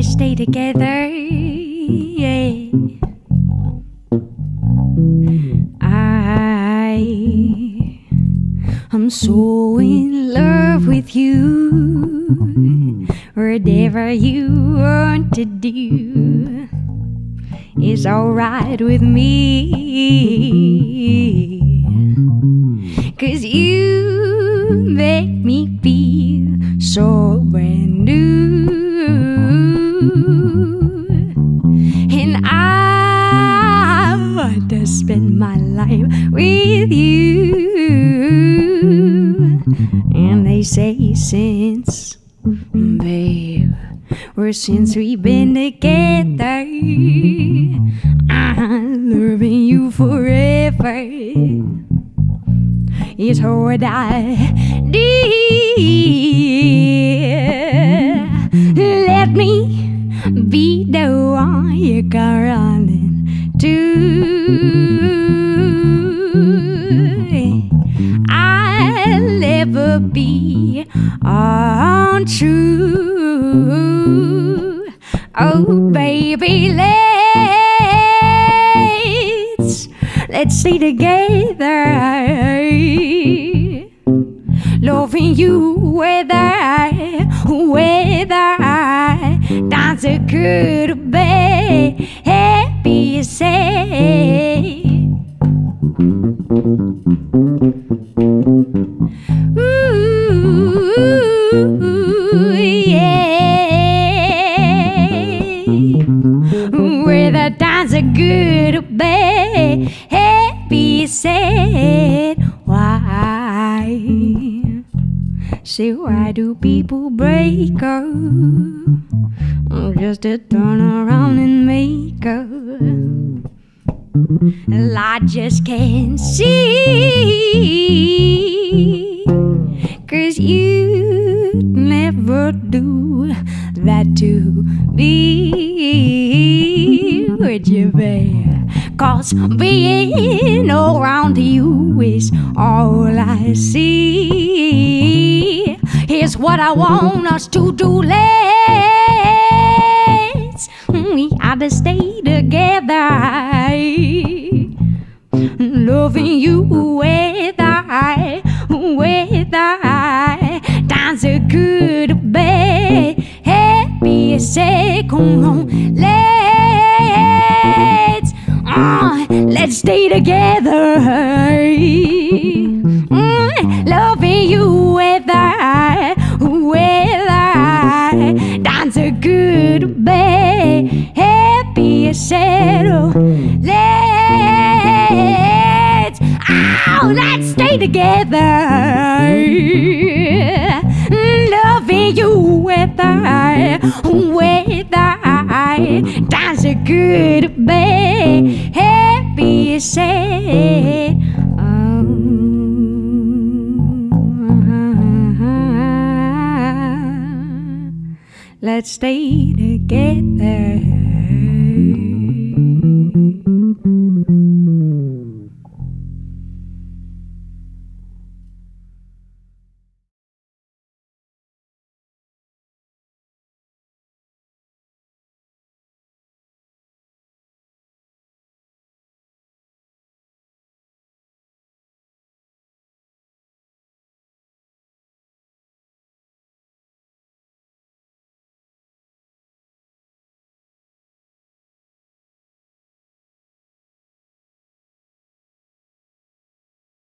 stay together. Yeah. I am so in love with you. Whatever you want to do is alright with me. Cause you make me feel so And I want to spend my life with you. And they say since, babe, or since we've been together, I'm loving you forever It's what I need. I'll never be untrue. Oh, baby, let's let's stay together. Loving you whether I, whether I dance a good bad, say. Ooh, yeah. Whether dance a good or bad, happy sad. Why? Say, why do people break up just to turn around and make up? Well, I just can't see. Cause you never do that to me. Would you bear? Cause being around you is all I see. Here's what I want us to do. Let's oughta stay together. Loving you with I, with I, dance a good bed, happy say, come on, let's, uh, let's stay together. Mm, loving you with I, with I, dance a good bed, together. Loving you with I, with I, dance a good bed, happy said. Oh, let's stay together.